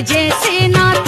जैसे नाथ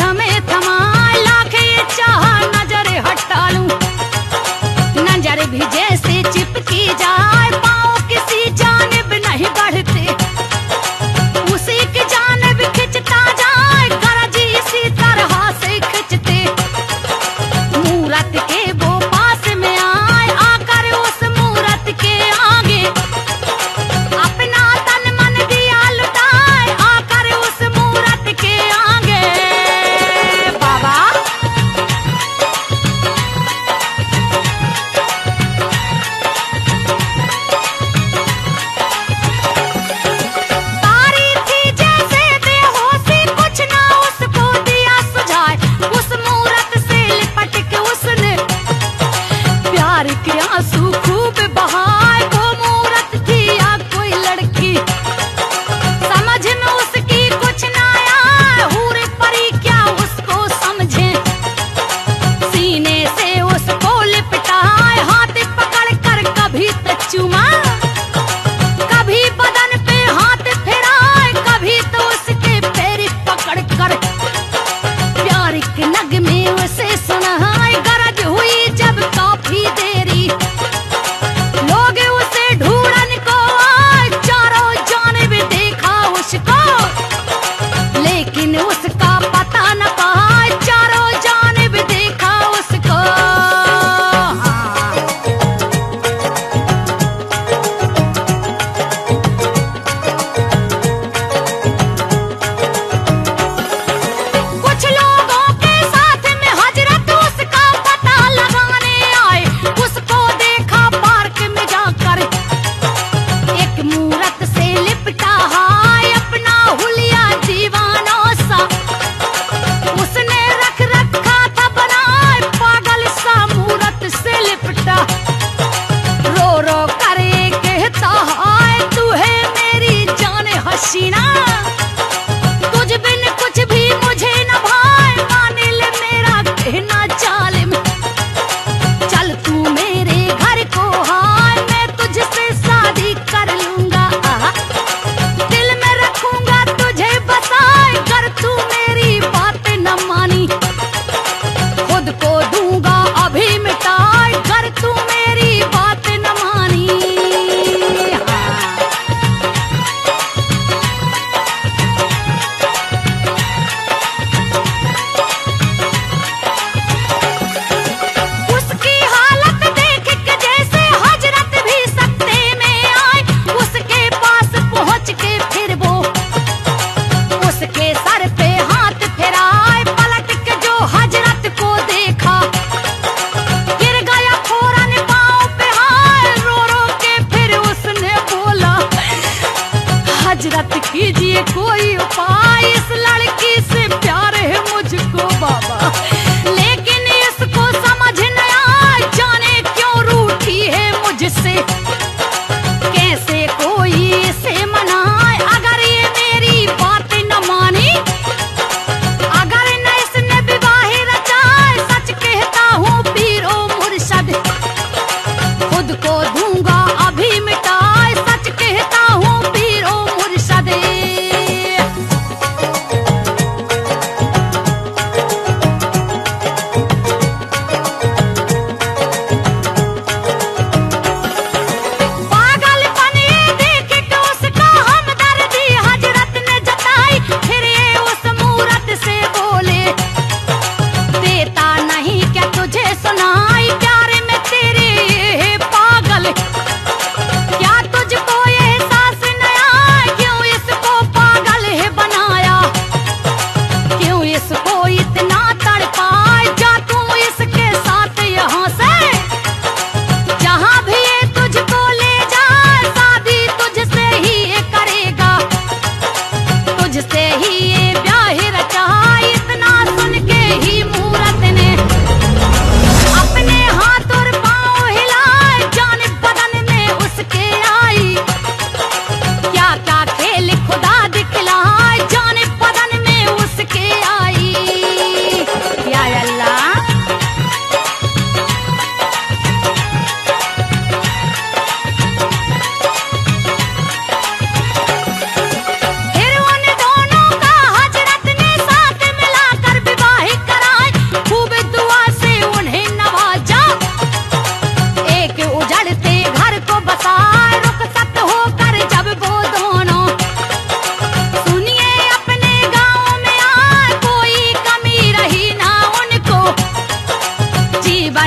हज़रत कीजिए कोई उपाय। इस लड़की से प्यार है मुझको बाबा।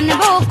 জানবো